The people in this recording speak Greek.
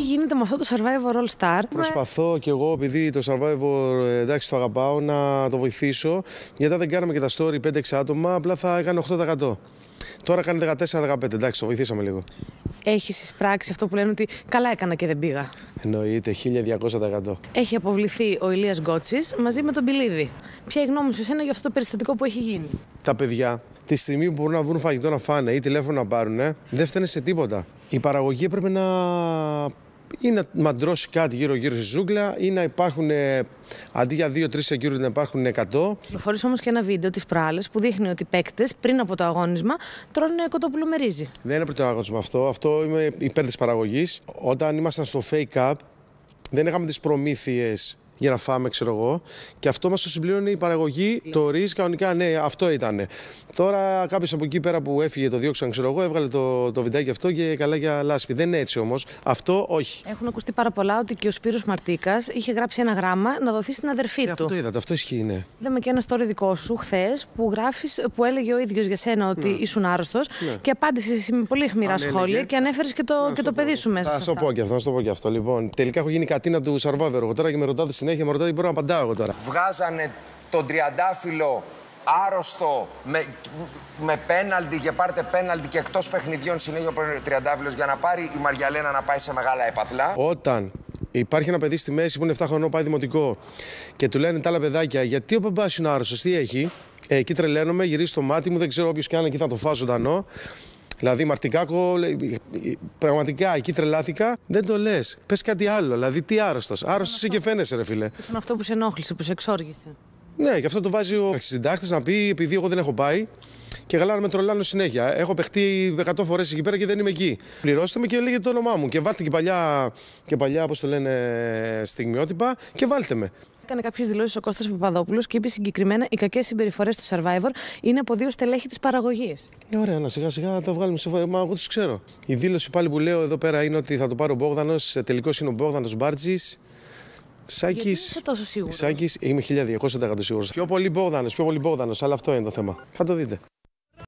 γίνεται με αυτό το Survivor All Star; Προσπαθώ κι εγώ, επειδή το Survivor ε, εντάξει το αγαπάω, να το βοηθήσω. Γιατί αν δεν κάναμε και τα story 5-6 άτομα, απλά θα έκανε 8%. Τώρα κάνει 14-15. Εντάξει, το βοηθήσαμε λίγο. Έχεις εισπράξει αυτό που λένε ότι καλά έκανα και δεν πήγα. Εννοείται 1200%. Έχει αποβληθεί ο Ηλίας Γκότσης μαζί με τον Πιλίδη. Ποια η γνώμη σου εσένα για αυτό το περιστατικό που έχει γίνει; Τα παιδιά, τη στιγμή που μπορούν να βρουν φαγητό να φάνε ή τηλέφωνο να πάρουν, δεν φταίνε σε τίποτα. Η παραγωγή έπρεπε να ή να μαντρώσει κάτι γύρω-γύρω στη ζούγκλα ή να υπάρχουν ε, αντί για 2-3 security να υπάρχουν 100. Κυκλοφορείς όμως και ένα βίντεο της προάλλε που δείχνει ότι οι παίκτες πριν από το αγώνισμα τρώνε κοτόπουλο με ρύζι. Δεν είναι πριν το αγώνισμα αυτό. Αυτό είμαι υπέρ της παραγωγής. Όταν ήμασταν στο fake up, δεν είχαμε τις προμήθειες για να φάμε, ξέρω εγώ. Και αυτό μας το συμπλήρωνε η παραγωγή. Το ριζ κανονικά, ναι, αυτό ήταν. Τώρα κάποιος από εκεί πέρα που έφυγε, το διώξαν, ξέρω εγώ, έβγαλε το, το βιντεάκι αυτό και καλά για λάσπη. Δεν είναι έτσι όμως. Αυτό όχι. Έχουν ακουστεί πάρα πολλά ότι και ο Σπύρος Μαρτίκας είχε γράψει ένα γράμμα να δοθεί στην αδερφή του. Αυτό το είδατε, αυτό ισχύει, ναι. Είδαμε και ένα story δικό σου χθες που, γράφεις, που έλεγε ο ίδιος για σένα ότι ναι. ήσουν άρρωστος ναι. και απάντησες εσύ με πολύ χμηρά σχόλια και ανέφερες και το, και το παιδί σου μέσα. Θα σου πω και αυτό, θα σου πω και αυτό. Λοιπόν, τελικά έχω γίνει κατίνα του Survivor. Τώρα και με ρωτάτε συνέχεια, με ρωτάτε μπορώ να απαντάω εγώ τώρα. Βγάζανε τον τριαντάφυλλο άρρωστο με, με πέναλτι και πάρτε πέναλτι και εκτός παιχνιδιών συνέχεια ο τριαντάφυλλος για να πάρει η Μαριαλένα να πάει σε μεγάλα έπαθλα. Όταν υπάρχει ένα παιδί στη μέση που είναι 7 χρονών, πάει δημοτικό και του λένε τα άλλα παιδάκια γιατί ο μπαμπάς είναι άρρωστος, τι έχει; Ε, εκεί τρελαίνομαι, γυρίζει το μάτι μου, δεν ξέρω όποιος κι αν εκεί θα το φάω ζωντανό. Δηλαδή, Μαρτικάκο, πραγματικά εκεί τρελάθηκα. Δεν το λες. Πες κάτι άλλο. Δηλαδή, τι άρρωστος. Άρρωστος είσαι και φαίνεσαι, ρε φίλε. Ήταν αυτό που σε ενόχλησε, που σε εξόργησε. Ναι, γι' αυτό το βάζει ο συντάκτης να πει, επειδή εγώ δεν έχω πάει. Και καλά με τρολάνω συνέχεια. Έχω παιχτεί 100 φορές εκεί πέρα και δεν είμαι εκεί. Πληρώστε με και λέγεται το όνομά μου. Και βάλτε και παλιά, και παλιά όπως το λένε, στιγμιότυπα και βάλτε με. Έκανε κάποιες δηλώσεις ο Κώστας Παπαδόπουλος και είπε συγκεκριμένα οι κακές συμπεριφορές του survivor είναι από δύο στελέχη της παραγωγής. Ε, ωραία, να σιγά σιγά θα το βγάλουμε σε Μα εγώ τους ξέρω. Η δήλωση πάλι που λέω εδώ πέρα είναι ότι θα το πάρει ο Μπόγδανος. Τελικός είναι ο Μπόγδανος Μπάρτζης. Σάκη. Είσαι τόσο σίγουρος; Σάκης, είμαι 1200% σίγουρος. Πιο πολύ Μπόγδανος, πιο πολύ Μπόγδανος, αλλά αυτό είναι το θέμα. Θα το δείτε.